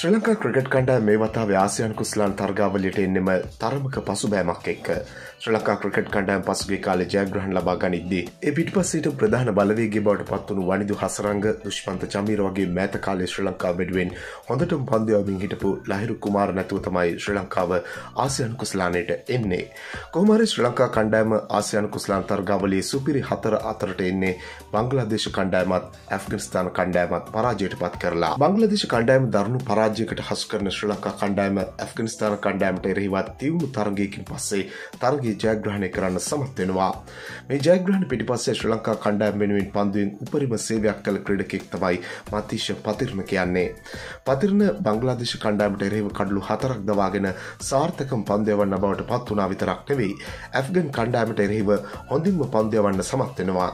ශ්‍රී Lanka cricket කණ්ඩා මේ වතා ව්‍යාසයන් කුස්ලාන් තර්ගාවලට එන්නෙම තරමක පසුබෑමක් එක්ක ශ්‍ර ලංකා ක්‍රිකට් කණ්ඩෑම් පසුගේ කාල ජයග්‍රහන් ලබා ගනිද්දී ඒ පිට පස්සට ප්‍රධාන බලවේගේ බවට පත්වනු වනිදු හසරංග දුෂ්පන්ත චමීර වගේ මෑත කාලේ ශ්‍ර ලංකා වෙඩුවෙන් හොඳටම පන්දයවමින් හිටපු ලහිරු කුමාර නැතුව තමයි ශ්‍ර ලංකාව ආසියන් කුස්ලානයට එන්නේ. කොහමරි ශ්‍ර ලංකා කණ්ඩෑම ආසියන් කුස්ලාන් තර්ගාවලේ සුපිරි හතර අතරට එන්නේ බංගලාදේශ කණ්ඩෑමත් ඇෆ්ගනිස්ථාන කණ්ඩෑමත් පරාජයට පත් කරලා බංගලදේශ කණ්ඩෑම දරුණු පරා රාජ්‍යකට හසු කරන ශ්‍ර ලංකා කණ්ඩෑම ඇෆ්ගනිස්ථාන කණ්ඩෑමට එරෙහිවත් තිවුණු තරගයකින් පස්සේ තරගේ ජයග්‍රහණය කරන්න සමත්වෙනවා මේ ජයග්‍රහණ පිටිපස්සේ ශ්‍ර ලංකා කණ්ඩෑම් වෙනුවෙන් පන්දුවෙන් උපරිම සේවයක් කළ ක්‍රඩකෙක් තමයි මතිශ පතිරණ කියන්නේ. පතිරණ බංගලාදේශ කණ්ඩෑමට එරෙහිව කඩලු හතරක් දවාගෙන සාර්ථකම් පන්දයවන්න බවට පත් වනා විතරක් නෙවෙයි. ඇෆ්ගන් කණ්ඩෑමට එරෙහිව හොඳින්ම පන්දයවන්න සමත්වෙනවා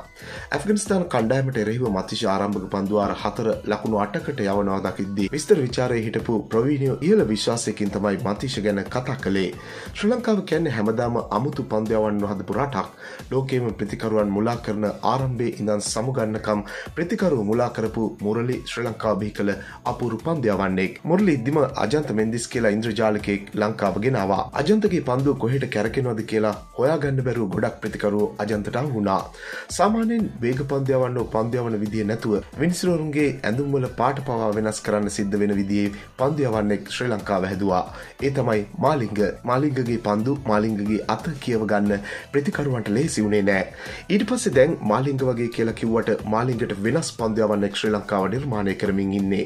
ඇෆ්ගනිස්ථාන කණ්ඩෑමට එරෙහිව මතිශ ආරම්භක පන්දුවාර හතර ලකුණු අටකට යවනවා දකිද්දී විස්තර විචාරය අතරේ හිටපු ප්‍රවීණයෝ ඉහල විශ්වාසයකින් තමයි මතිශ ගැන කතා කළේ. ශ්‍ර ලංකාව කැන්නේ හැමදාම අමුතු පන්දයවන් නොහදපු රටක්. ලෝකේම ප්‍රතිකරුවන් මුලා කරන ආරම්භේ ඉඳන් සමුගන්නකම් ප්‍රතිකරු මුලා කරපු මුරලි ශ්‍ර ලංකාබහි කළ අපුරු පන්දයවන්නෙක්. මුරලි ඉදිම අජන්ත මෙන්දිස් කියලා ඉන්ද්‍රජාලකෙක් ලංකාව ගෙනවා. අජන්තගේ පන්දුව කොහෙට කැරකෙනවද කියලා හොයාගන්න බැරු ගොඩක් ප්‍රතිකරුව අජන්තට වුණා. සාමානෙන් වේග පන්දයවන්න පන්දයවන විදිිය නැතුව විනිසිරුවරුන්ගේ ඇඳුම්වල පාට පවා වෙනස් කරන්න සිද්ධ වෙන විදිේ පන්දියවන්නෙක් ශ්‍රී ලංකාව හැදවා. ඒ තමයි මාලිංග. මාලිංගගේ පන්දු මාලිංගගේ අත කියව ගන්න ප්‍රතිකරුවන්ට ලේසි වුණේ නෑ. ඊට පස්සේ දැන් මාලිංග වගේ කියලා කිව්වට මාලිංගට වෙනස් පන්දයවන්නෙක් ශ්‍රී ලංකාව නිර්මාණය කරමින් ඉන්නේ.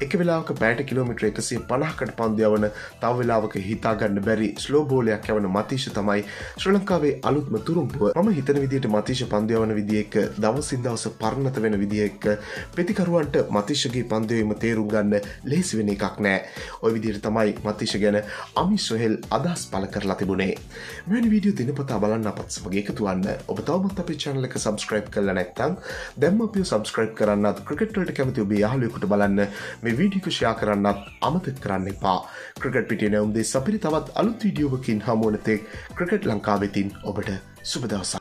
එක වෙලාක පෑට කිලෝමිට්‍ර එකසිය පනහකට පන්දයවන තව වෙලාවක හිතාගන්න බැරි ස්ලෝබෝලයක් යවන මතිශ තමයි ශ්‍ර ලංකාවේ අලුත්ම තුරුම්පුව ම හිතන විදිට මතිශ පන්දයවන විදිියෙක් දවසින් දවස පරණත වෙන විදිහෙක් ප්‍රතිකරුවන්ට මතිශගේ පන්දයම තේරුම් ගන්න ලේසි වෙන එකක් නෑ. ඔය විදියට තමයි මතිශ ගැන අමි සොහෙල් අදස් පල කරලා තිබුණේ. මෙනි වීඩියෝ දිනපතා බලන්න අපත් සමගේ එකතුවන්න ඔබ තවමත් අප චනල එක සබස්ක්‍රයිබ් කරල නැත්තං දැම්ම අපිය සබස්ක්‍රයිබ් කරන්නත් ක්‍රිකට්වලට කැමති ඔබේ යාලයකුට බලන්න මේ වීඩිකෂයා කරන්නත් අමතක කරන්න එපා. ක්‍රිකට් පිටිය නැවුම්දේ සපිරි තවත් අලුත් වීඩියෝවකින් හමුවනතෙක් ක්‍රිකට් ලංකාවෙතින් ඔබට සුබදවසා